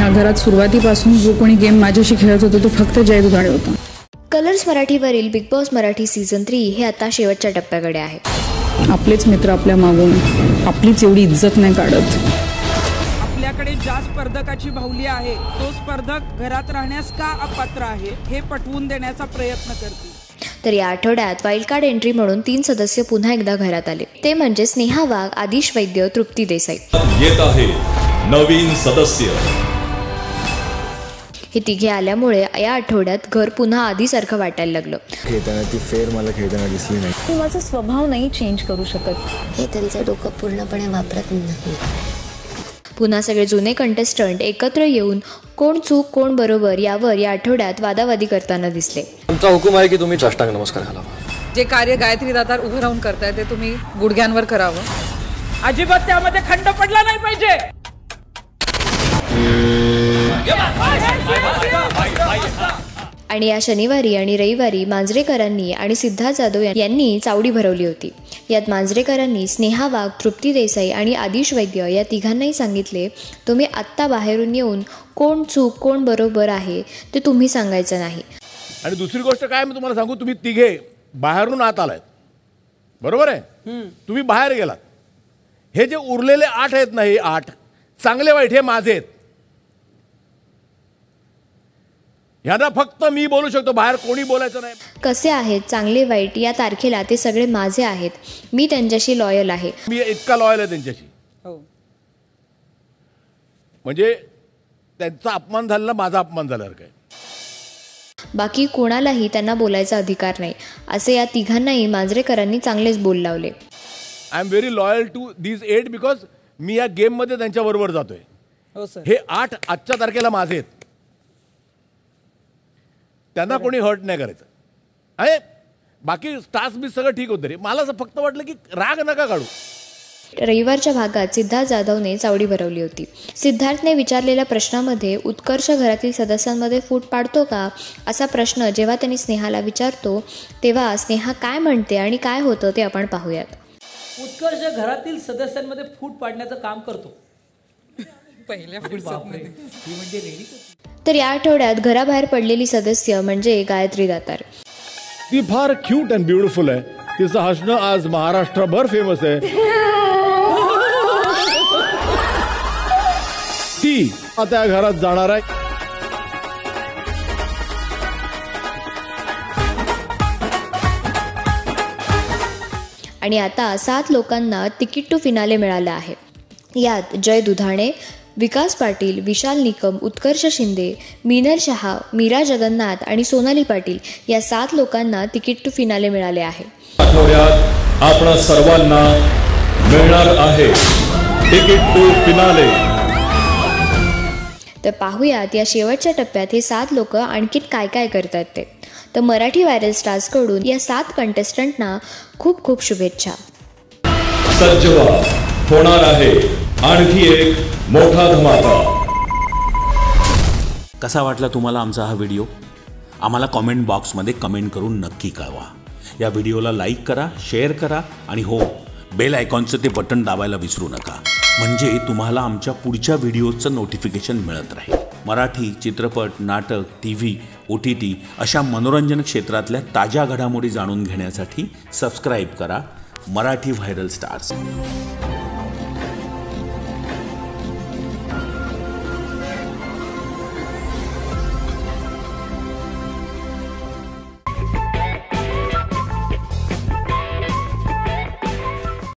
ह्या घरात सुरुवातीपासून जो कोणी गेम माझ्याशी खेळत होता तो फक्त जय दुधाणे होता. Colors मराठीवरील Bigg Boss Marathi season three हे आता शेवटच्या टप्प्याकडे आहे. आपलेच मित्र आपल्या मागून आपलीच एवढी इज्जत नाही काढत. आपल्याकडे ज्या स्पर्धकाची भावली आहे तो स्पर्धक घरात राहण्यास का अपात्र आहे हे पटवून देण्याचा प्रयत्न करतील. तर या आठवड्यात वाईल्ड कार्ड एंट्री म्हणून तीन सदस्य पुन्हा एकदा घरात आले. ते म्हणजे स्नेहा वाघ आदिश वैद्य तृप्ती देसाई. येत आहे नवीन सदस्य. हे तिघे आल्यामुळे या आठवड्यात घर पुन्हा आधीसारखं वाटायला लागलं. खेळताना ती फेर मला खेळताना दिसली नाही. मी माझा स्वभाव नाही चेंज करू शकत. हे त्यांचं डोकं पूर्णपणे वापरत नाही. पुन्हा सगळे जुने कंटेस्टंट एकत्र येऊन कोण चूक कोण बरोबर यावर या आठवड्यात वादावादी करताना दिसले. आमचा हुकूम आहे की तुम्ही साष्टांग नमस्कार घालावा? जे कार्य गायत्री दातार उभं राहून करताय ते तुम्ही गुडघ्यांवर करावं. अजिबात त्यामध्ये खंड पडला नाही पाहिजे. आणि या शनिवारी आणि रविवारी मांजरेकरांनी आणि सिद्धार्थ जाधव यांनी चावडी भरवली होती. यात मांजरेकरांनी स्नेहा वाघ तृप्ती देसाई आणि आदिश वैद्य या तिघांनाही सांगितले तुम्ही आत्ता बाहेरून येऊन कोण चूक कोण बरोबर आहे ते तुम्ही सांगायचं नाही. आणि दुसरी गोष्ट काय मी तुम्हाला सांगू तुम्ही तिघे बाहेरून आत आलायत. बरोबर आहे? तुम्ही बाहेर गेलात. हे जे उरलेले आठ आहेत ना हे आठ चांगले वाईट हे माझे आहेत. ह्यांना फक्त मी बोलू शकतो बाहेर कोणी बोलायचं नाही. कसे आहेत चांगले वाईट या तारखेला ते सगळे माझे आहेत. मी त्यांच्याशी लॉयल आहे. मी इतका लॉयल आहे त्यांच्याशी. हो. म्हणजे त्यांचा अपमान झाला ना माझा अपमान झाल्यावर काय? बाकी कोणालाही त्यांना बोलायचा अधिकार नाही. असे या तिघांनाही मांजरेकरांनी चांगलेच बोल लावले. I am very loyal to these eight because मी या गेममध्ये त्यांच्याबरोबर जातोय. हो सर हे आठ आजच्या तारखेला माझे आहेत. त्यांना कोणी हर्ट नाही करायचं. आहे बाकी टास्क बी सगळं ठीक होतं रे. मला असं फक्त वाटलं की राग नका काढू. रविवारच्या भागात सिद्धार्थ जाधवने चावडी भरवली होती. सिद्धार्थने विचारलेल्या प्रश्नामध्ये उत्कर्ष घरातील सदस्यांमध्ये फूट पाडतो का? असा प्रश्न जेव्हा त्यांनी स्नेहाला विचारतो तेव्हा स्नेहा काय म्हणते आणि काय होतं ते आपण पाहूयात. उत्कर्ष घरातील सदस्यांमध्ये फूट पाडण्याचं काम करतो. पहिल्या. ही म्हणजे रेडी तर या आठवड्यात घराबाहेर पडलेली सदस्य म्हणजे गायत्री दातार. ती फार क्यूट अँड ब्युटिफुल आहे. तिचं हसणं आज महाराष्ट्रभर फेमस आहे. ती आता या घरात जाणार आहे. आणि आता सात लोकांना तिकीट टू फिनाले मिळालं आहे. यात जय दुधाणे विकास पाटील विशाल निकम उत्कर्ष शिंदे मीनल शहा मीरा जगन्नाथ आणि सोनाली पाटील या सात लोकांना तिकीट टू फिनाले मिळाले आहे. आठवड्यात आपणा सर्वांना मिळणार आहे तिकीट टू फिनाले तर पाहूयात या शेवटच्या टप्प्यात हे सात लोक आणखीन काय काय करतात ते. तर मराठी व्हायरल स्टार्सकडून या सात कंटेस्टंटना खूप खूप शुभेच्छा. सज्ज होणार आहे. आणखी एक मोठा धमाका. कसा वाटला तुम्हाला आमचा हा व्हिडिओ? आम्हाला कॉमेंट बॉक्समध्ये कमेंट करून नक्की कळवा. या व्हिडिओला लाईक करा शेअर करा आणि हो बेल आयकॉनचं ते बटन दाबायला विसरू नका. म्हणजे तुम्हाला आमच्या पुढच्या व्हिडिओचं नोटिफिकेशन मिळत राहील. मराठी चित्रपट नाटक T V O T T अशा मनोरंजन क्षेत्रातल्या ताज्या घडामोडी जाणून घेण्यासाठी सबस्क्राईब करा मराठी व्हायरल स्टार्स